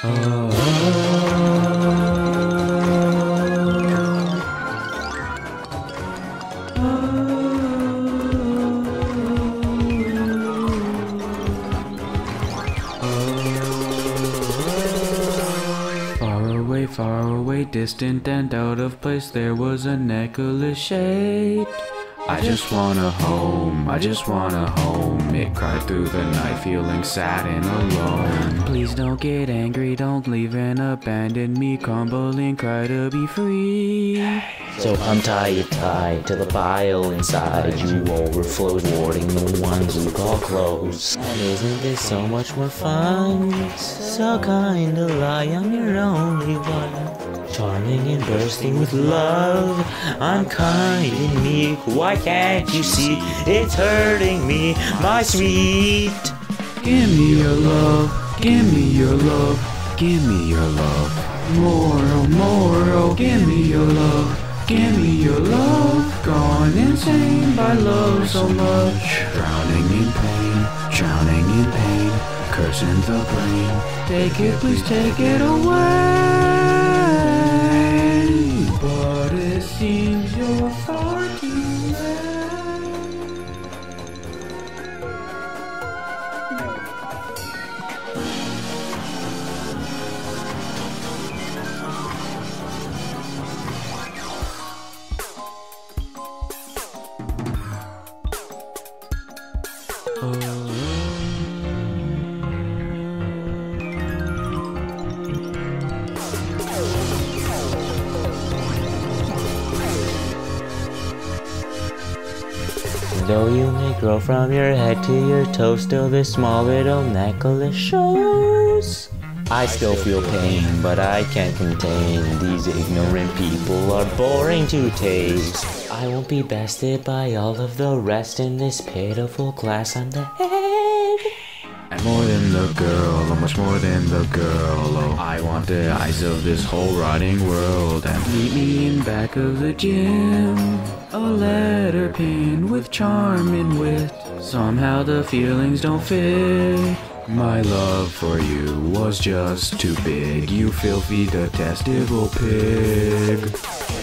Far away, far away, distant and out of place, there was a necklace shaped. I just want a home, I just want a home. It cried through the night, feeling sad and alone. Please don't get angry, don't leave and abandon me. Crumbling, cry to be free. So your tie to the bile inside you overflows, warding the ones who call close. And isn't this so much more fun? So kind of lie, I'm your only one. Charming and bursting with love. I'm kind and meek. Why can't you see it's hurting me, my sweet? Give me your love, give me your love, give me your love. More, oh, more, oh, give me your love, give me your love. Gone insane by love so much. Drowning in pain, drowning in pain, cursing the brain. Take it, please take it away. Seems you're far too late. Though you may grow from your head to your toes, still this small little necklace shows. I still feel pain, but I can't contain. These ignorant people are boring to taste. I won't be bested by all of the rest in this pitiful class. I'm the more than the girl, oh much more than the girl. Oh, I want the eyes of this whole rotting world. And meet me in back of the gym. A letter pinned with charm and wit. Somehow the feelings don't fit. My love for you was just too big. You filthy, detestable pig.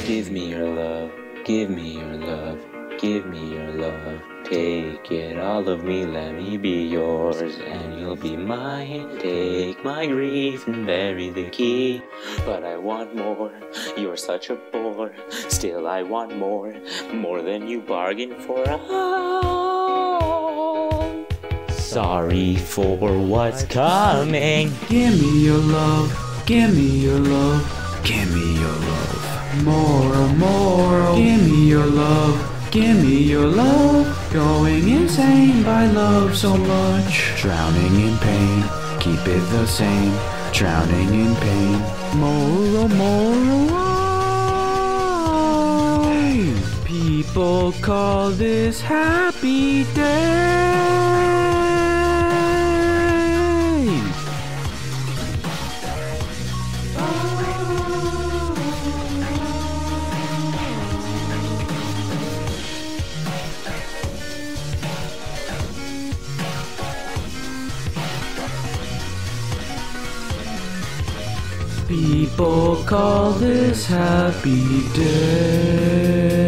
Give me your love, give me your love, give me your love. Take it, all of me, let me be yours, and you'll be mine. Take my grief and bury the key. But I want more, you're such a bore. Still, I want more, more than you bargained for. Ah. Sorry for what's coming. Give me your love, give me your love, give me your love. More, oh, more, oh, give me your love, give me your love. Going insane by love so much. Drowning in pain, keep it the same. Drowning in pain. More, more, oh, People call this happy day. People call this happy day.